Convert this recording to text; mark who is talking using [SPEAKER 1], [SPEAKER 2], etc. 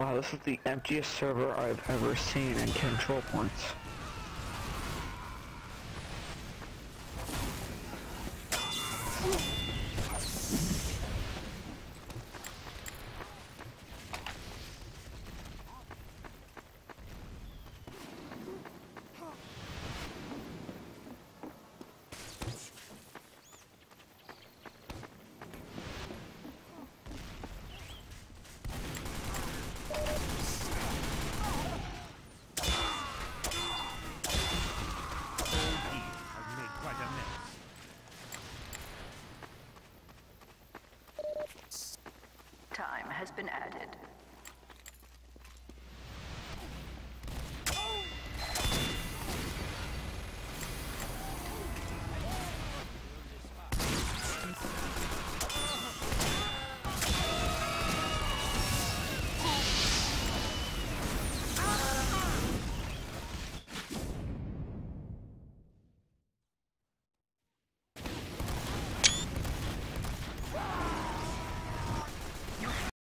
[SPEAKER 1] Wow, this is the emptiest server I've ever seen in control points.
[SPEAKER 2] Has been added.